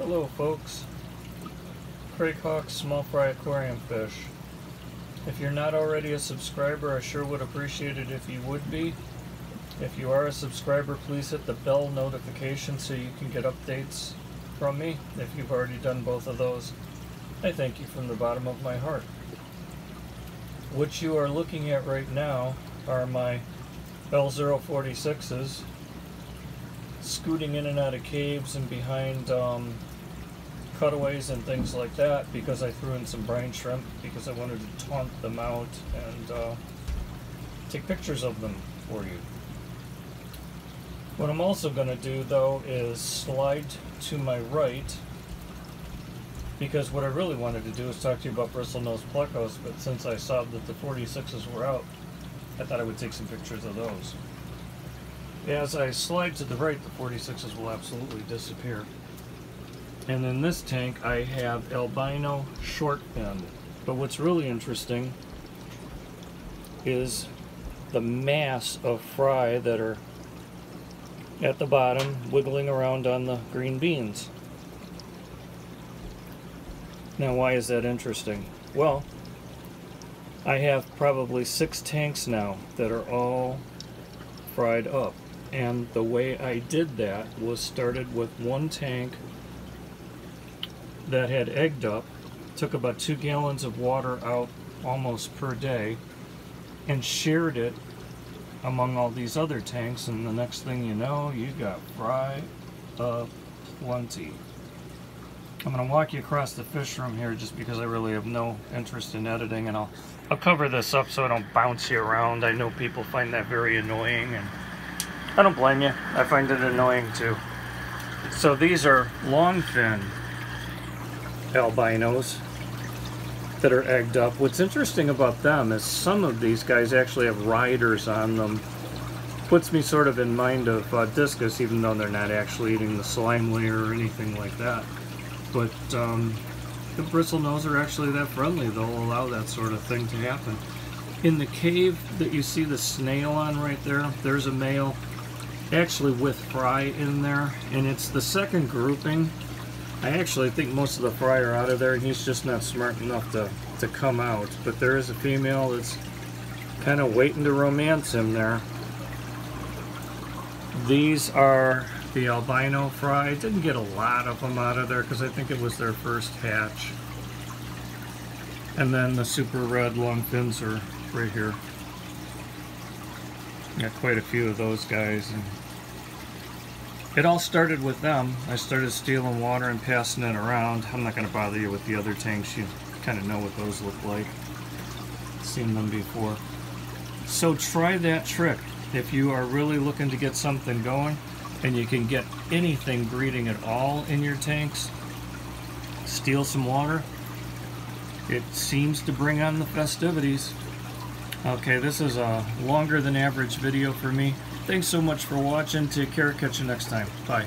Hello folks, Craig Hawks Small Fry Aquarium Fish. If you're not already a subscriber, I sure would appreciate it if you would be. If you are a subscriber, please hit the bell notification so you can get updates from me if you've already done both of those. I thank you from the bottom of my heart. What you are looking at right now are my L046s scooting in and out of caves and behind um, cutaways and things like that because I threw in some brine shrimp because I wanted to taunt them out and uh, take pictures of them for you. What I'm also going to do though is slide to my right because what I really wanted to do is talk to you about bristlenose plecos but since I saw that the 46s were out I thought I would take some pictures of those. As I slide to the right, the 46s will absolutely disappear. And in this tank, I have albino short. But what's really interesting is the mass of fry that are at the bottom wiggling around on the green beans. Now why is that interesting? Well, I have probably six tanks now that are all fried up and the way I did that was started with one tank that had egged up took about two gallons of water out almost per day and shared it among all these other tanks and the next thing you know you got fry plenty I'm going to walk you across the fish room here just because I really have no interest in editing and I'll I'll cover this up so I don't bounce you around I know people find that very annoying and I don't blame you. I find it annoying too. So these are long fin albinos that are egged up. What's interesting about them is some of these guys actually have riders on them. Puts me sort of in mind of uh, discus, even though they're not actually eating the slime layer or anything like that. But um, the bristlenose are actually that friendly. They'll allow that sort of thing to happen. In the cave that you see the snail on right there, there's a male actually with fry in there and it's the second grouping I actually think most of the fry are out of there he's just not smart enough to, to come out. But there is a female that's kind of waiting to romance him there. These are the albino fry. Didn't get a lot of them out of there because I think it was their first hatch. And then the super red long fins are right here. Got quite a few of those guys. And it all started with them. I started stealing water and passing it around. I'm not going to bother you with the other tanks. You kind of know what those look like. Seen them before. So try that trick. If you are really looking to get something going and you can get anything breeding at all in your tanks, steal some water. It seems to bring on the festivities. Okay, this is a longer than average video for me. Thanks so much for watching. Take care. Catch you next time. Bye.